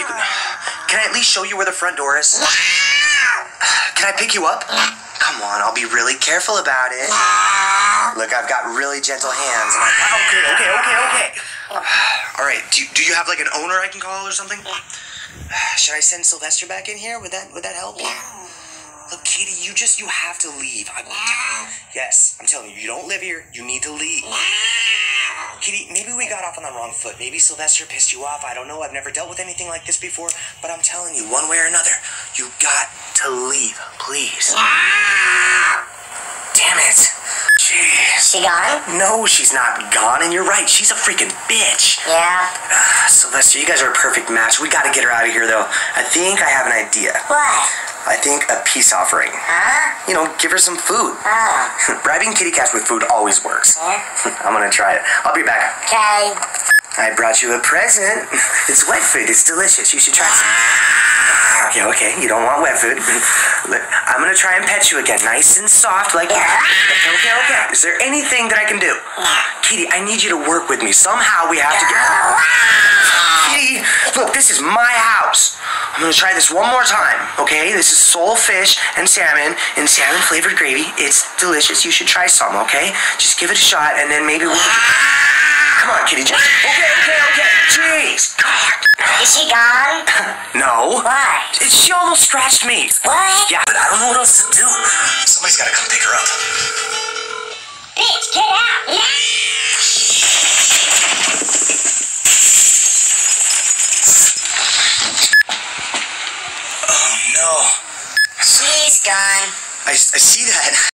you, can I at least show you where the front door is? Can I pick you up? Come on, I'll be really careful about it. Look, I've got really gentle hands. And I, okay, okay, okay, okay. All right. Do you, do you have like an owner I can call or something? Should I send Sylvester back in here? Would that would that help? Look, Kitty, you just you have to leave. I will. Yes, I'm telling you, you don't live here. You need to leave. Kitty, maybe we got off on the wrong foot. Maybe Sylvester pissed you off. I don't know. I've never dealt with anything like this before. But I'm telling you, one way or another, you got to leave, please it. Jeez. She gone? No, she's not gone, and you're right. She's a freaking bitch. Yeah. Ah, Sylvester, you guys are a perfect match. We gotta get her out of here, though. I think I have an idea. What? I think a peace offering. Huh? You know, give her some food. Oh. Bribing kitty cats with food always works. Yeah. I'm gonna try it. I'll be back. Okay. I brought you a present. It's wet food. It's delicious. You should try some. Ah. Okay, okay. You don't want wet food. I'm gonna try and pet you again, nice and soft, like that. Okay, okay, okay. Is there anything that I can do? Kitty, I need you to work with me. Somehow we have to get. Kitty, look, this is my house. I'm gonna try this one more time, okay? This is sole fish and salmon in salmon flavored gravy. It's delicious. You should try some, okay? Just give it a shot, and then maybe we. Ah. Come on, Kitty. Just... Okay, okay, okay. Jeez, God. Is she gone? No. What? It, she almost scratched me. What? Yeah, but I don't know what else to do. Somebody's gotta come pick her up. Bitch, get out! Oh no. She's gone. I, I see that.